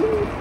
Ooh.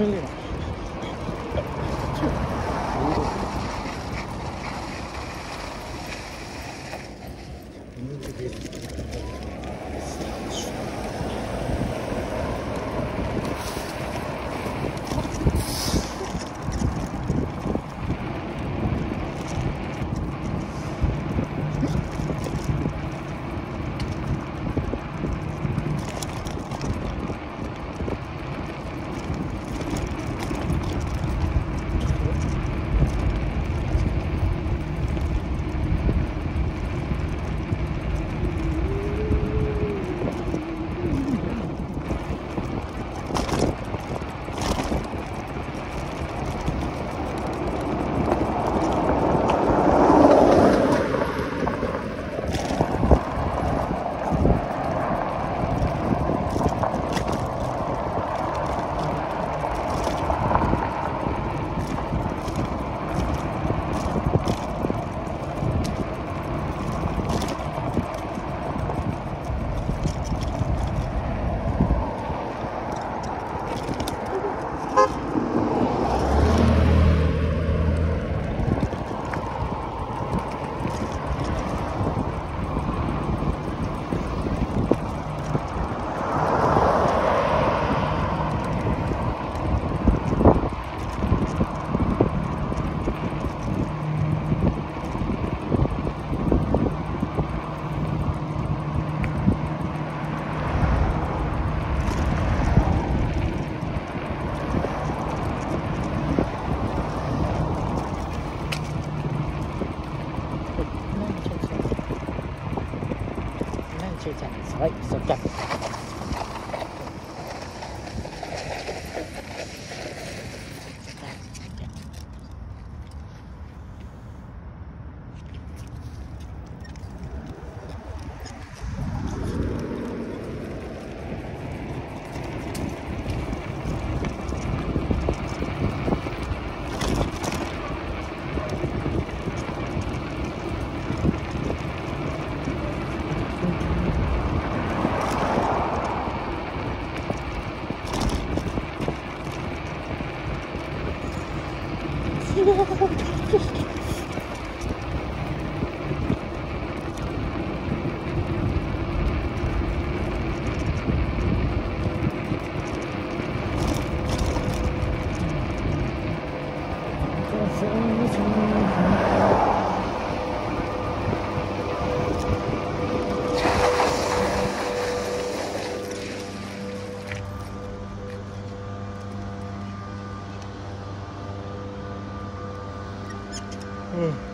pelea. Right, so back. Oh.